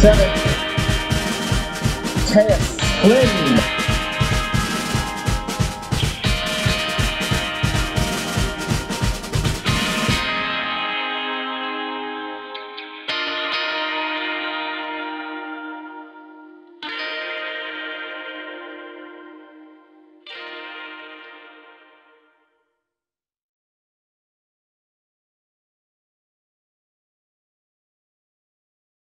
seven. Tess Flynn.